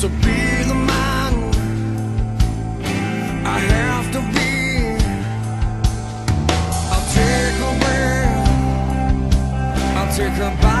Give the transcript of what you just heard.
to be the man I have to be. I'll take a breath. I'll take a bite.